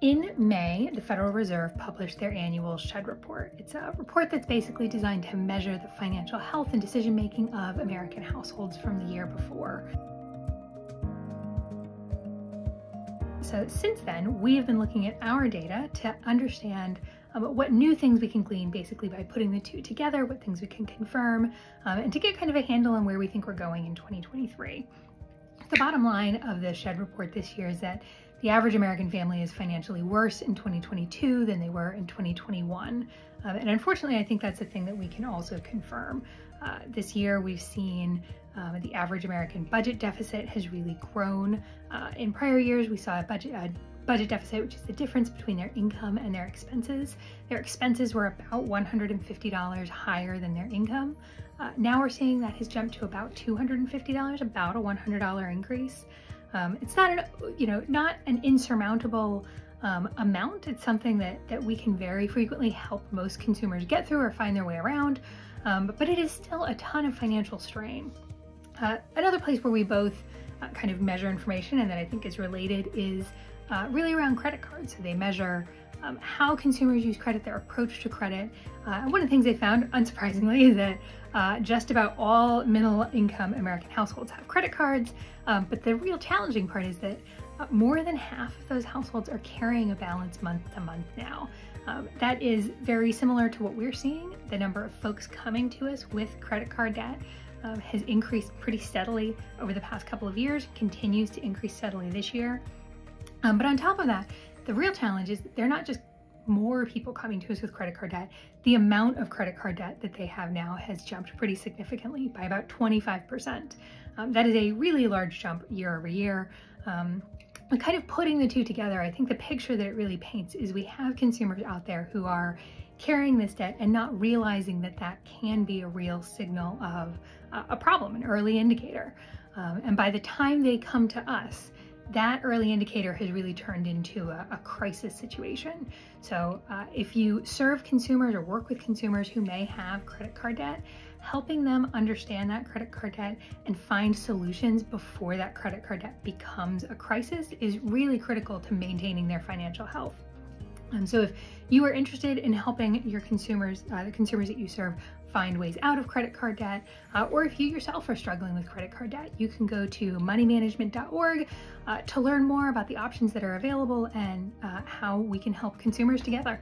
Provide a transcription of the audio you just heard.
In May, the Federal Reserve published their annual SHED report. It's a report that's basically designed to measure the financial health and decision making of American households from the year before. So, since then, we have been looking at our data to understand um, what new things we can glean basically by putting the two together, what things we can confirm, um, and to get kind of a handle on where we think we're going in 2023. The bottom line of the SHED report this year is that the average American family is financially worse in 2022 than they were in 2021. Uh, and unfortunately, I think that's a thing that we can also confirm. Uh, this year, we've seen um, the average American budget deficit has really grown. Uh, in prior years, we saw a budget, a budget deficit, which is the difference between their income and their expenses. Their expenses were about $150 higher than their income. Uh, now we're seeing that has jumped to about $250, about a $100 increase. Um, it's not an, you know, not an insurmountable um, amount. It's something that, that we can very frequently help most consumers get through or find their way around, um, but it is still a ton of financial strain. Uh, another place where we both uh, kind of measure information and that I think is related is uh, really around credit cards. So they measure um, how consumers use credit, their approach to credit. Uh, one of the things they found, unsurprisingly, is that uh, just about all middle income American households have credit cards. Um, but the real challenging part is that uh, more than half of those households are carrying a balance month to month now. Um, that is very similar to what we're seeing. The number of folks coming to us with credit card debt um, has increased pretty steadily over the past couple of years, continues to increase steadily this year. Um, but on top of that, the real challenge is they're not just more people coming to us with credit card debt. The amount of credit card debt that they have now has jumped pretty significantly by about 25%. Um, that is a really large jump year over year. Um, kind of putting the two together, I think the picture that it really paints is we have consumers out there who are carrying this debt and not realizing that that can be a real signal of a problem, an early indicator. Um, and by the time they come to us, that early indicator has really turned into a, a crisis situation. So uh, if you serve consumers or work with consumers who may have credit card debt, helping them understand that credit card debt and find solutions before that credit card debt becomes a crisis is really critical to maintaining their financial health. And so if you are interested in helping your consumers, uh, the consumers that you serve, find ways out of credit card debt, uh, or if you yourself are struggling with credit card debt, you can go to moneymanagement.org uh, to learn more about the options that are available and uh, how we can help consumers together.